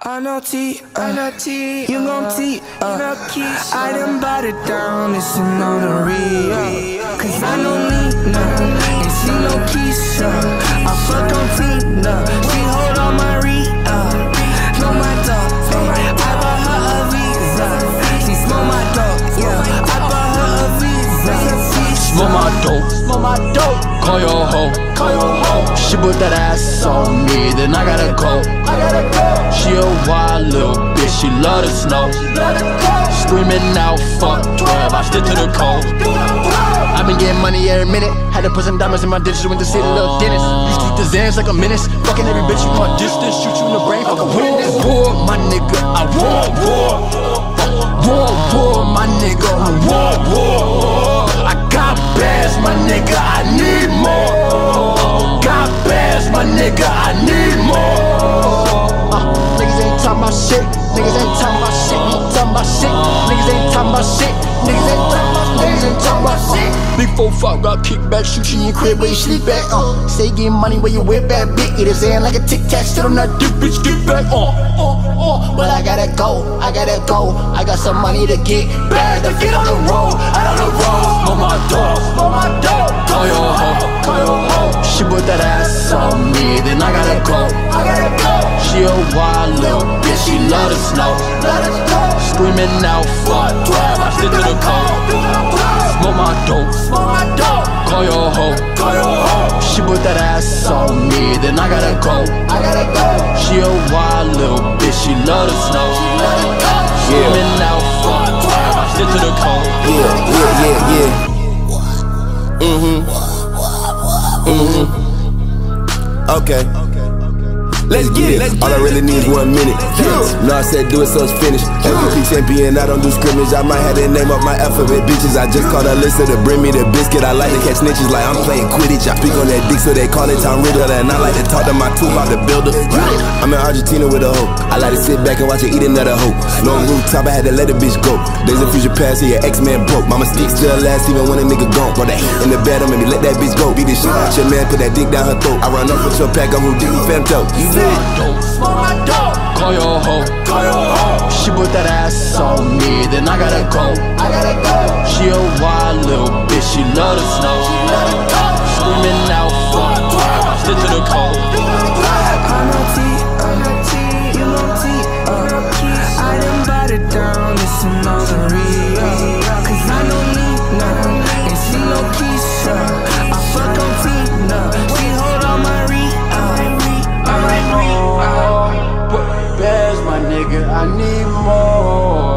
I know T, I know T, you gon' T, uh, I done bought it down, it's an honorary, Cause I don't need none, and she no Keisha. I fuck on Tina, she hold on my re, uh, know my dog, I bought her a visa, she smell my dog, yeah, I bought her a visa, Smell my dope, smell my dope, call your hoe, call your hoe, she put that ass on me, then I gotta go, I gotta go, she a wild little bitch, she love the snow, screaming out, fuck 12, I stick to the code. i been getting money every minute. Had to put some diamonds in my digits, went to see the little dentist. Used to the Zans like a menace. Fucking every bitch you want distance, shoot you in the brain, fuck a witness. War, my nigga, I want war. War, war, my nigga, I want war. More. Niggas ain't talking shit. Niggas ain't talking shit. Shit. Niggas ain't talking shit. Niggas ain't talking about. Niggas ain't talking shit. Big four five got kickback, shoot you in crib where you sleep at. Uh, say getting money where you whip at, big it is in like a tic tac. Sit on that dick, bitch, get back. Uh, uh, uh. But I gotta go, I gotta go. I got some money to get back to get on the road, out on the road. Smell my dog, smell my dope, call your hoe, call your hoe, she put that ass on me, then I gotta go. I gotta go, she a wild little bitch, she love the snow. let it go, Screaming out, fuck 12, I stick to the code. Smoke my dope, smell my dope, call your hoe. call your hoe, She put that ass on me, then I gotta go. I gotta go, She a wild little bitch, she love the snow. let it go, Screaming out, fuck 12, I stick to the code. Yeah, yeah, yeah, yeah. Mm-hmm. Okay. Let's get it. All I really need is one minute. No, I said do it so it's finished. MVP champion, I don't do scrimmage. I might have the name of my alphabet bitches. I just called Alyssa to bring me the biscuit. I like to catch snitches like I'm playing Quidditch. I speak on that dick so they call it Tom Riddle. And I like to talk to my two about the builder. I'm in Argentina with a hoe. I like to sit back and watch her eat another hoe. Long rooftop, I had to let a bitch go. Days of future past, here, X-Man broke. Mama stick still last even when a nigga gone. Brought that in the bed, I'm me let that bitch go. Beat this shit out your man, put that dick down her throat. I run up with your pack, I'm Houdini Femto it. Smoke my dope. Call your hoe. Call your hoe. She put that ass on me, then I gotta go. I gotta go. She a wild little bitch, she love the snow. She love the cold. Screaming out, fuck. Stick to the cold. I'm a T, I'm a T, you low T, uh. I done bought it down, it's an honoree, Cause I know Nina, and she low key, nigga, I need more.